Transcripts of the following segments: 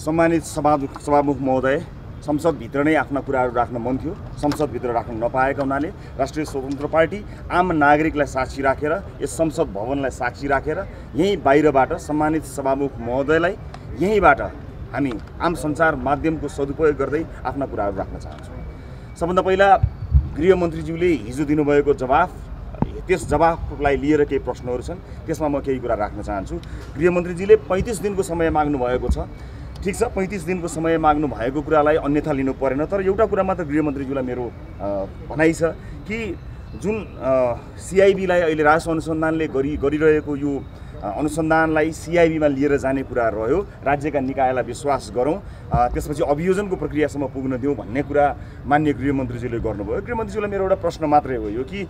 सम्मानित सभामुख सभामुख महोदय संसदभित्र नै आफ्ना कुराहरू राख्न मन थियो। संसदभित्र राख्न नपाएका हुनाले राष्ट्रिय स्वतन्त्र पार्टी आम नागरिकलाई साक्षी राखेर यस संसद भवनलाई साक्षी राखेर यहीँ बाहिरबाट सम्मानित सभामुख महोदयलाई यहीँबाट हामी आम सञ्चार माध्यमको सदुपयोग गर्दै आफ्ना कुराहरू राख्न चाहन्छौँ। सबभन्दा पहिला गृहमन्त्रीज्यूले हिजो दिनुभएको जवाफ त्यस जवाफलाई लिएर केही प्रश्नहरू छन् त्यसमा म केही कुरा राख्न चाहन्छु। गृहमन्त्रीजीले पैँतिस दिनको समय माग्नु भएको छ। ठिक छ पैँतिस दिनको समय माग्नु भएको कुरालाई अन्यथा लिनु परेन तर एउटा कुरा मात्र गृहमन्त्रीज्यूलाई मेरो भनाइ छ कि जुन सिआइबीलाई अहिले राष्ट्र अनुसन्धानले गरि गरिरहेको यो अनुसन्धानलाई सिआइबीमा लिएर जाने कुरा रह्यो। राज्यका निकायलाई विश्वास गरौँ। त्यसपछि अभियोजनको प्रक्रियासम्म पुग्न दिउँ भन्ने कुरा मान्य गृहमन्त्रीजीले गर्नुभयो। गृहमन्त्रीजीलाई मेरो एउटा प्रश्न मात्रै हो यो कि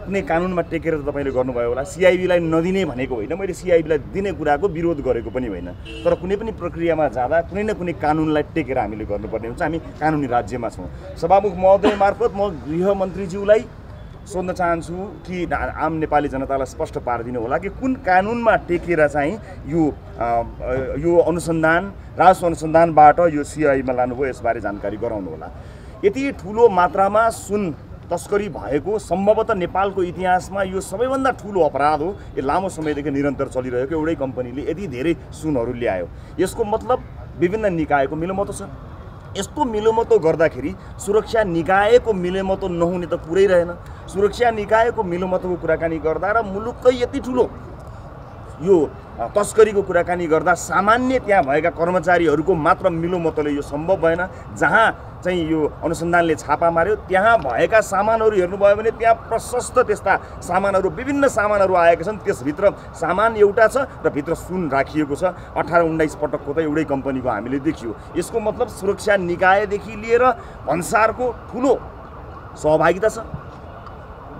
कुनै कानुनमा टेकेर त तपाईँले गर्नुभयो होला। सिआइबीलाई नदिने भनेको होइन। मैले सिआइबीलाई दिने कुराको विरोध गरेको पनि होइन। तर कुनै पनि प्रक्रियामा जाँदा कुनै न कुनै कानुनलाई टेकेर हामीले गर्नुपर्ने हुन्छ। हामी कानुनी राज्यमा छौँ। सभामुख महोदय मार्फत म गृहमन्त्रीज्यूलाई सोध्न चाहन्छु कि आम नेपाली जनतालाई स्पष्ट पारिदिनु होला कि कुन कानुनमा टेकेर चाहिँ यो यो अनुसन्धान राजस्व अनुसन्धानबाट यो सिआइमा लानुभयो यसबारे जानकारी गराउनु होला। यति ठुलो मात्रामा सुन तस्करी भएको सम्भवतः नेपालको इतिहासमा यो सबैभन्दा ठुलो अपराध हो। यो लामो समयदेखि निरन्तर चलिरहेको एउटै कम्पनीले यति धेरै सुनहरू ल्यायो। यसको मतलब विभिन्न निकायको मिलोमतो छ। यस्तो मिलोमतो गर्दाखेरि सुरक्षा निकायको मिलोमतो नहुने त कुरै रहेन। सुरक्षा निकायको मिलोमतोको कुराकानी गर्दा र मुलुककै यति ठुलो यो तस्करीको कुराकानी गर्दा सामान्य त्यहाँ भएका कर्मचारीहरूको मात्र मिलोमतोले यो सम्भव भएन जहाँ चाहिँ यो अनुसन्धानले छापा मार्यो। त्यहाँ भएका सामानहरू हेर्नुभयो भने त्यहाँ प्रशस्त त्यस्ता सामानहरू विभिन्न सामानहरू आएका छन्। त्यसभित्र सामान एउटा छ र भित्र सुन राखिएको छ। अठार उन्नाइस पटकको त एउटै कम्पनीको हामीले देखियो। यसको मतलब सुरक्षा निकायदेखि लिएर भन्सारको ठुलो सहभागिता छ।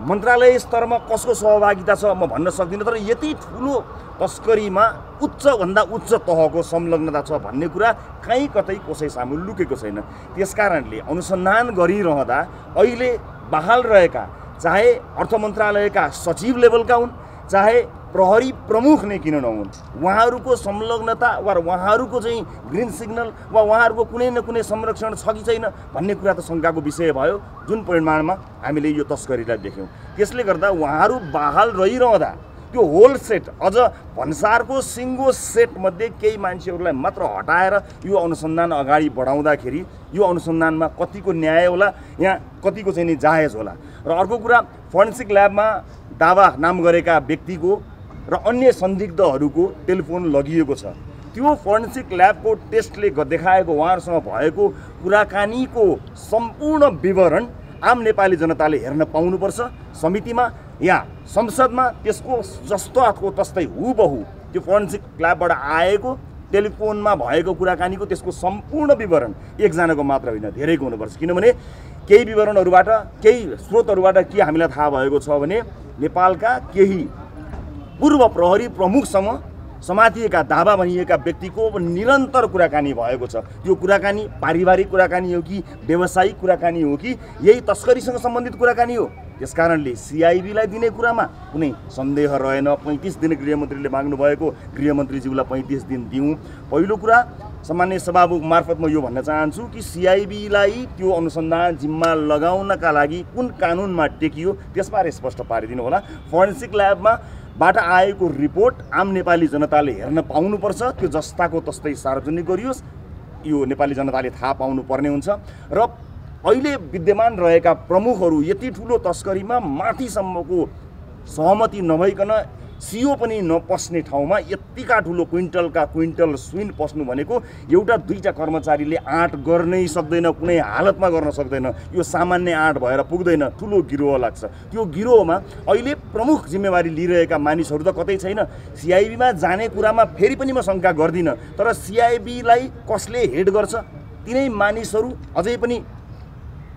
मन्त्रालय स्तरमा कसको सहभागिता छ म भन्न सक्दिनँ तर यति ठुलो तस्करीमा उच्चभन्दा उच्च तहको संलग्नता छ भन्ने कुरा कहीँ कतै कसै सामु लुकेको छैन। त्यस कारणले अनुसन्धान गरिरहँदा अहिले बहाल रहेका चाहे अर्थ मन्त्रालयका सचिव लेभलका हुन् चाहे प्रहरी प्रमुख नै किन नहुन् उहाँहरूको संलग्नता वा उहाँहरूको चाहिँ ग्रिन सिग्नल वा उहाँहरूको कुनै न कुनै संरक्षण छ कि छैन भन्ने कुरा त शङ्काको विषय भयो। जुन परिमाणमा हामीले यो तस्करीलाई देख्यौँ। त्यसले गर्दा उहाँहरू बहाल रहिरहँदा त्यो होल सेट अझ भन्सारको सिङ्गो सेटमध्ये केही मान्छेहरूलाई मात्र हटाएर यो अनुसन्धान अगाडि बढाउँदाखेरि यो अनुसन्धानमा कतिको न्याय होला यहाँ कतिको चाहिँ नि जायज होला। र अर्को कुरा फोरेन्सिक ल्याबमा दावा नाम गरेका व्यक्तिको र अन्य संदिग्धहरूको टेलिफोन लगिएको छ। त्यो फोरेन्सिक ल्याबको टेस्टले देखाएको उहाँहरूसँग भएको कुराकानीको सम्पूर्ण विवरण आम नेपाली जनताले हेर्न पाउनुपर्छ। समितिमा या संसदमा त्यसको जस्तो तस्तै हुबहु त्यो फोरेन्सिक ल्याबबाट आएको टेलिफोनमा भएको कुराकानीको त्यसको सम्पूर्ण विवरण एकजनाको मात्र होइन धेरैको हुनुपर्छ। किनभने केही विवरणहरूबाट केही स्रोतहरूबाट के हामीलाई थाहा भएको छ भने नेपालका केही पूर्व प्रहरी प्रमुखसँग समातिएका दावा भनिएका व्यक्तिको निरन्तर कुराकानी भएको छ। त्यो कुराकानी पारिवारिक कुराकानी हो कि व्यावसायिक कुराकानी हो कि यही तस्करीसँग सम्बन्धित कुराकानी हो? त्यस कारणले सिआइबीलाई दिने कुरामा कुनै सन्देह रहेन। पैँतिस दिन गृहमन्त्रीले माग्नुभएको गृहमन्त्रीज्यूलाई पैँतिस दिन दिउँ। पहिलो कुरा सामान्य सभामुख मार्फत म यो भन्न चाहन्छु कि सिआइबीलाई त्यो अनुसन्धान जिम्मा लगाउनका लागि कुन कानुनमा टेकियो त्यसबारे स्पष्ट पारिदिनु होला फोरेन्सिक ल्याबमा बाट आएको रिपोर्ट आम नेपाली जनताले हेर्न पाउनुपर्छ। त्यो जस्ताको तस्तै सार्वजनिक गरियोस्। यो नेपाली जनताले थाहा पाउनु पर्ने हुन्छ। र अहिले विद्यमान रहेका प्रमुखहरू यति ठुलो तस्करीमा माथिसम्मको सहमति नभइकन सियो पनि नपस्ने ठाउँमा यत्तिका ठुलो क्विन्टलका क्विन्टल सुइन पस्नु भनेको एउटा दुईवटा कर्मचारीले आँट गर्नै सक्दैन कुनै हालतमा गर्न सक्दैन। यो सामान्य आँट भएर पुग्दैन ठुलो गिरोह लाग्छ। त्यो गिरोहमा अहिले प्रमुख जिम्मेवारी लिइरहेका मानिसहरू त कतै छैन। सिआइबीमा जाने कुरामा फेरि पनि म शङ्का गर्दिनँ तर सिआइबीलाई कसले हेड गर्छ? तिनै मानिसहरू अझै पनि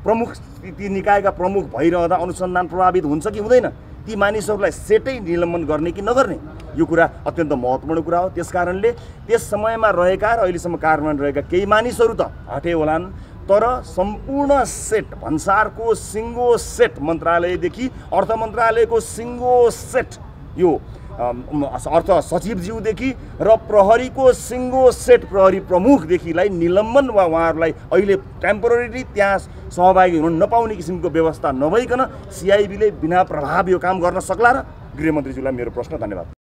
प्रमुख ती निकायका प्रमुख भइरहँदा अनुसन्धान प्रभावित हुन्छ कि हुँदैन? ती मानिसहरूलाई सेटै निलम्बन गर्ने कि नगर्ने? यो कुरा अत्यन्त महत्त्वपूर्ण कुरा हो। त्यस कारणले त्यस समयमा रहेका र अहिलेसम्म कार्यान्वयन रहेका केही मानिसहरू त हटे होलान्। तर सम्पूर्ण सेट भन्सारको सिङ्गो सेट मन्त्रालयदेखि अर्थ मन्त्रालयको सिङ्गो सेट यो अर्थ सचिवज्यूदेखि र प्रहरीको सिङ्गो सेट प्रहरी प्रमुखदेखिलाई निलम्बन वा उहाँहरूलाई अहिले टेम्पोररी त्यहाँ सहभागी हुन नपाउने किसिमको व्यवस्था नभइकन सिआइबीले बिना प्रभाव यो काम गर्न सक्ला र गृहमन्त्रीज्यूलाई मेरो प्रश्न धन्यवाद।